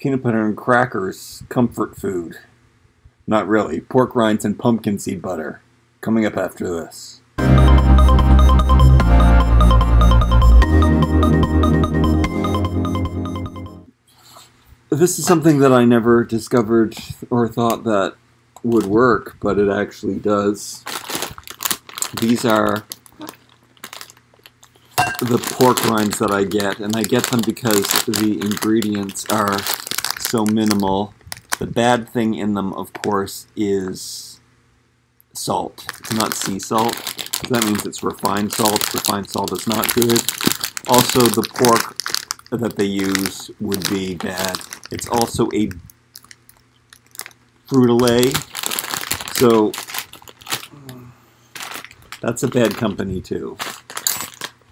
peanut butter and crackers comfort food. Not really. Pork rinds and pumpkin seed butter. Coming up after this. This is something that I never discovered or thought that would work, but it actually does. These are the pork rinds that I get, and I get them because the ingredients are so minimal. The bad thing in them, of course, is salt. It's not sea salt. That means it's refined salt. Refined salt is not good. Also, the pork that they use would be bad. It's also a Frito-Lay, so that's a bad company too.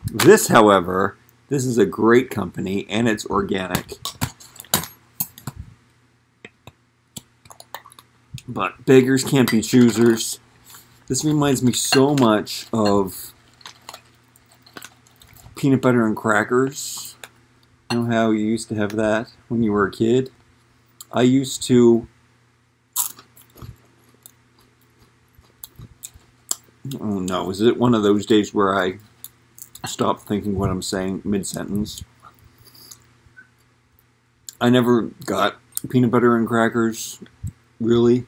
This, however, this is a great company and it's organic. But beggars can't be choosers. This reminds me so much of peanut butter and crackers. You know how you used to have that when you were a kid? I used to Oh no, is it one of those days where I stop thinking what I'm saying mid sentence? I never got peanut butter and crackers, really.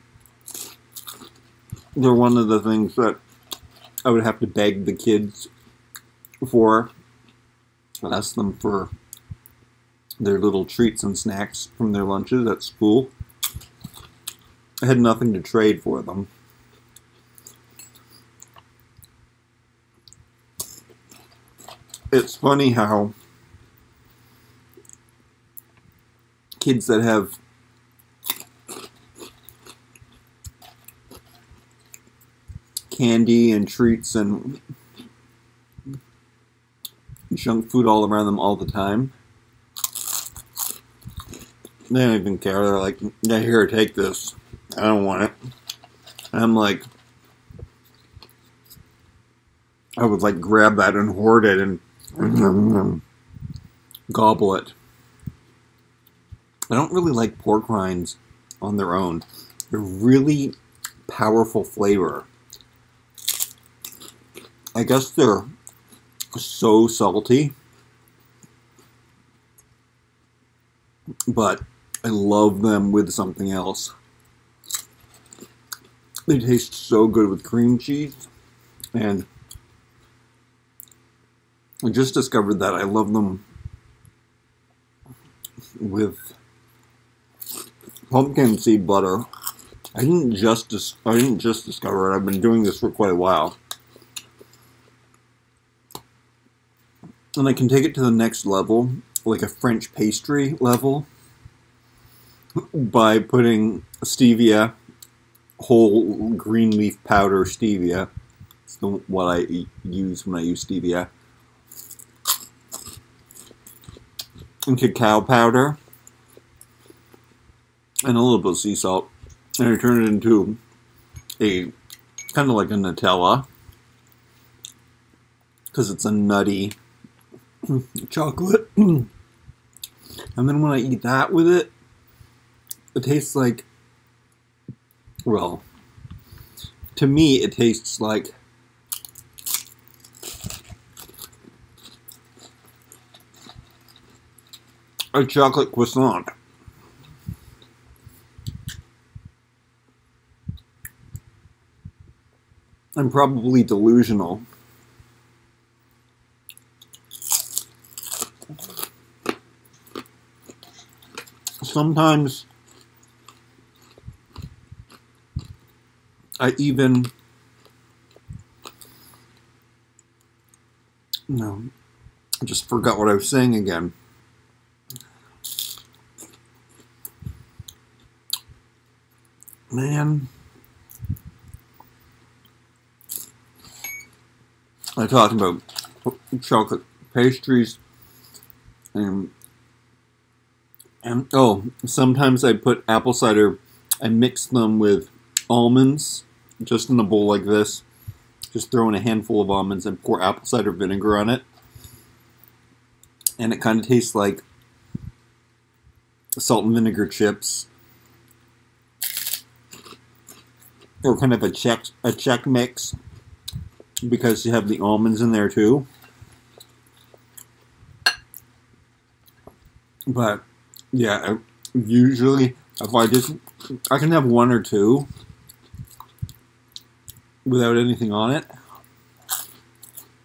They're one of the things that I would have to beg the kids for, ask them for their little treats and snacks from their lunches at school. I had nothing to trade for them. it's funny how kids that have candy and treats and junk food all around them all the time. They don't even care. They're like, yeah, here, take this. I don't want it. And I'm like, I would like grab that and hoard it and Gobble it. I don't really like pork rinds on their own. They're really powerful flavor. I guess they're so salty. But I love them with something else. They taste so good with cream cheese and I just discovered that I love them with pumpkin seed butter. I didn't just I didn't just discover it. I've been doing this for quite a while. And I can take it to the next level, like a French pastry level, by putting stevia, whole green leaf powder stevia. It's the, what I use when I use stevia and cacao powder and a little bit of sea salt. And I turn it into a kind of like a Nutella because it's a nutty chocolate. and then when I eat that with it, it tastes like, well, to me, it tastes like a chocolate croissant. I'm probably delusional. Sometimes I even no, I just forgot what I was saying again. man. I talked about chocolate pastries and and oh, sometimes I put apple cider. I mix them with almonds, just in a bowl like this. Just throw in a handful of almonds and pour apple cider vinegar on it, and it kind of tastes like salt and vinegar chips, or kind of a Chex a Chex mix because you have the almonds in there too. But yeah, usually if I just I can have one or two without anything on it.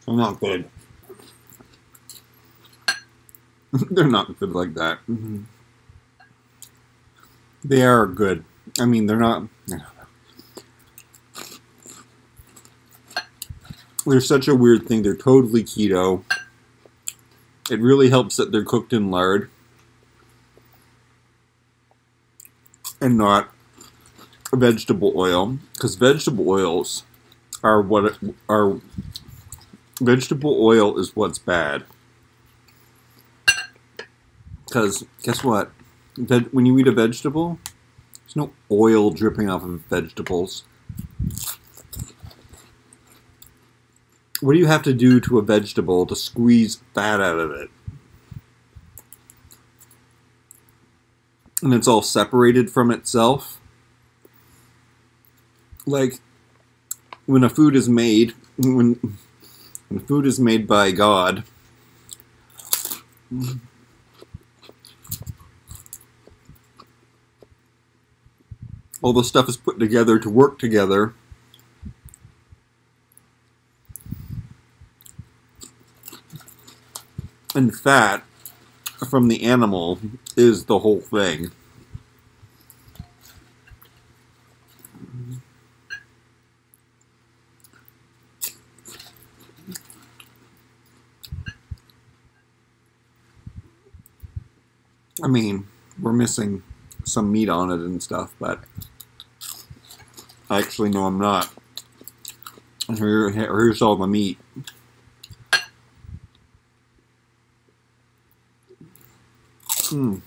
They're not good. They're not good like that. Mm-hmm. They are good. I mean, they're not. They're such a weird thing. They're totally keto. It really helps that they're cooked in lard and not vegetable oil because vegetable oils are what are vegetable oil is what's bad. Because guess what? When you eat a vegetable there's no oil dripping off of vegetables. What do you have to do to a vegetable to squeeze fat out of it and it's all separated from itself like when a food is made, when, when food is made by God, all the stuff is put together to work together. And fat from the animal is the whole thing. I mean, we're missing some meat on it and stuff, but I actually, no, I'm not. Here, here's all the meat. Hmm.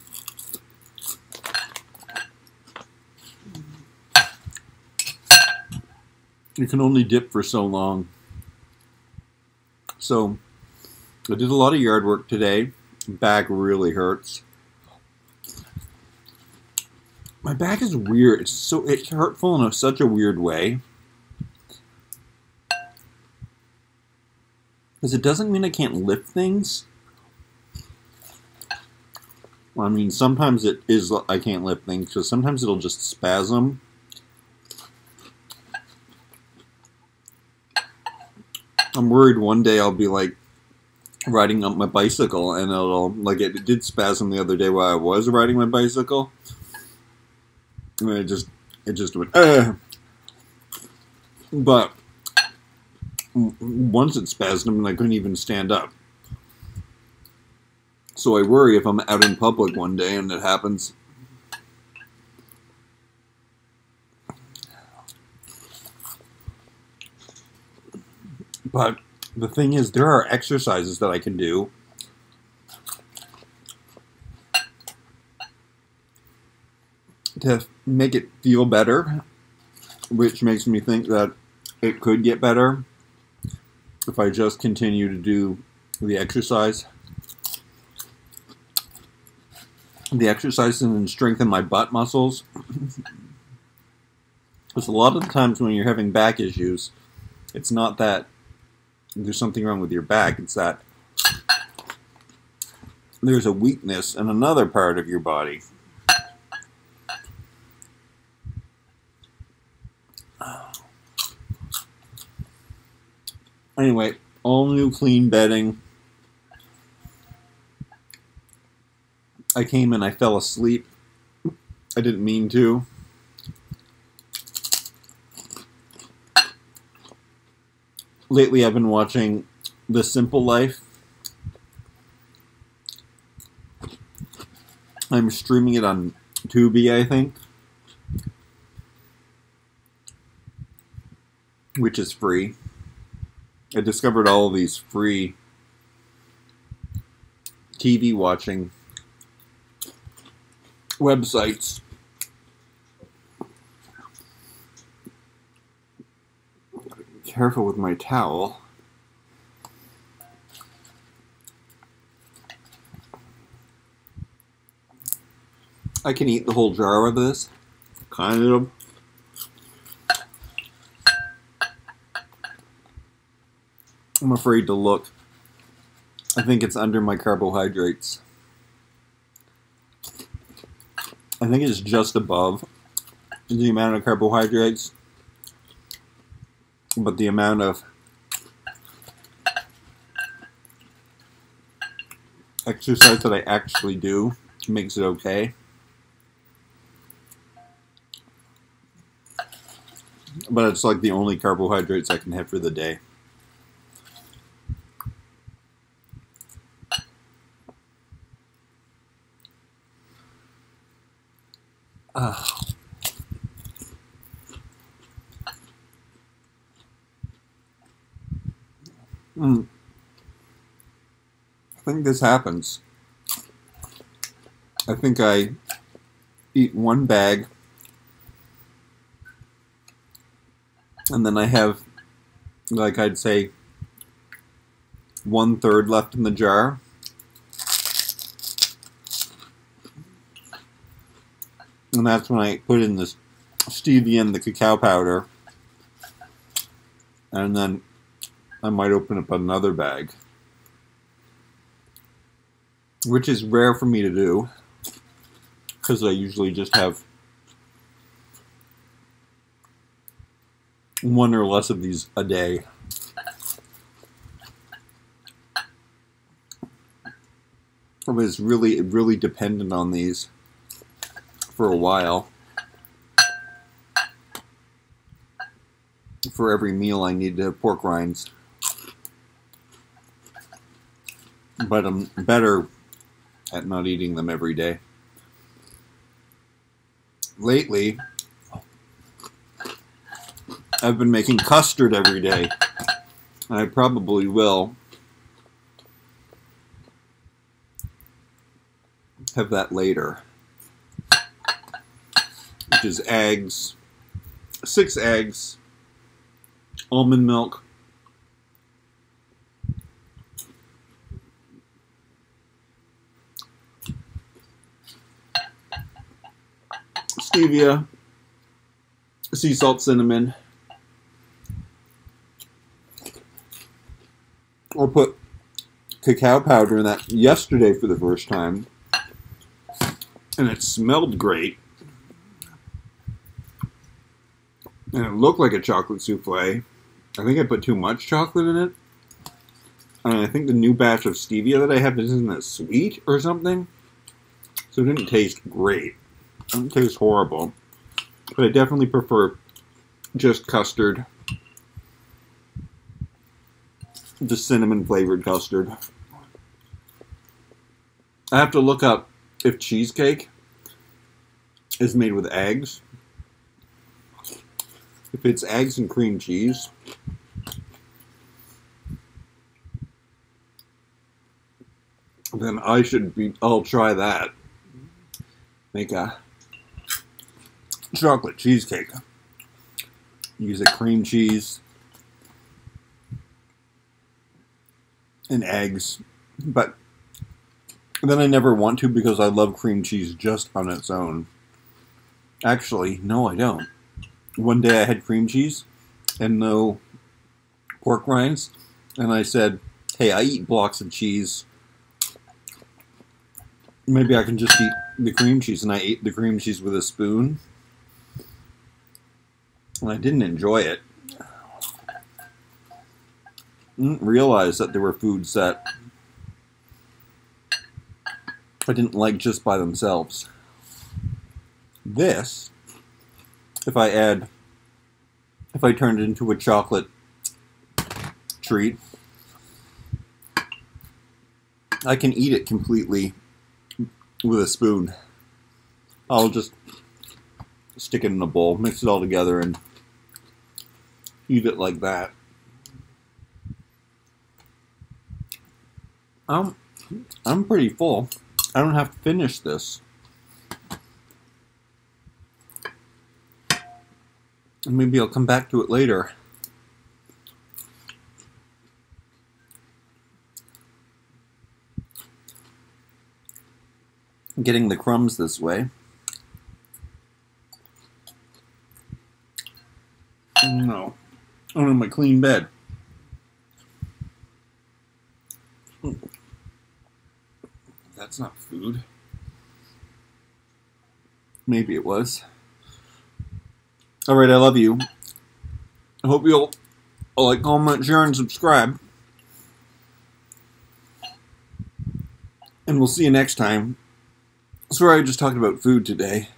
You can only dip for so long. So, I did a lot of yard work today. Back really hurts. My back is weird. It's so it's hurtful in a, such a weird way. Because it doesn't mean I can't lift things. I mean, sometimes it is I can't lift things because sometimes it'll just spasm. I'm worried one day I'll be like riding up my bicycle and it'll like it, did spasm the other day while I was riding my bicycle and it just it just went. But once it spasmed and I couldn't even stand up. So I worry if I'm out in public one day and it happens. But the thing is, there are exercises that I can do to make it feel better, which makes me think that it could get better if I just continue to do the exercise. The exercises and strengthen my butt muscles. Because a lot of the times when you're having back issues, it's not that there's something wrong with your back, it's that there's a weakness in another part of your body. Anyway, all new clean bedding. I came and I fell asleep. I didn't mean to. Lately, I've been watching The Simple Life. I'm streaming it on Tubi, I think. Which is free. I discovered all these free TV watching websites. Careful with my towel. I can eat the whole jar of this. Kind of. I'm afraid to look. I think it's under my carbohydrates. I think it's just above the amount of carbohydrates, but the amount of exercise that I actually do makes it okay. But it's like the only carbohydrates I can have for the day. Uh. Mm. I think this happens. I think I eat one bag and then I have, like I'd say, one third left in the jar. And that's when I put in this stevia and the cacao powder. And then I might open up another bag. Which is rare for me to do. Because I usually just have one or less of these a day. I was really, really dependent on these for a while. For every meal, I need to have pork rinds. But I'm better at not eating them every day. Lately, I've been making custard every day. I probably will have that later. Which is eggs, six eggs, almond milk, stevia, sea salt, cinnamon, I put cacao powder in that yesterday for the first time, and it smelled great. And it looked like a chocolate souffle. I think I put too much chocolate in it. And I think the new batch of stevia that I have isn't that sweet or something. So it didn't taste great. Didn't taste horrible. But I definitely prefer just custard the cinnamon flavored custard. I have to look up if cheesecake is made with eggs. If it's eggs and cream cheese, then I should be. I'll try that. Make a chocolate cheesecake. Use a cream cheese, and eggs, but then I never want to because I love cream cheese just on its own. Actually, no, I don't. One day I had cream cheese and no pork rinds, and I said, hey, I eat blocks of cheese. Maybe I can just eat the cream cheese, and I ate the cream cheese with a spoon. I didn't enjoy it didn't realize that there were foods that I didn't like just by themselves. This, if I add, if I turn it into a chocolate treat, I can eat it completely with a spoon. I'll just stick it in a bowl, mix it all together, and eat it like that. I'm, I'm pretty full. I don't have to finish this. Maybe I'll come back to it later. Getting the crumbs this way. No. I'm my clean bed. That's not food. Maybe it was. Alright, I love you. I hope you'll like, comment, share, and subscribe. And we'll see you next time. Sorry I just talked about food today.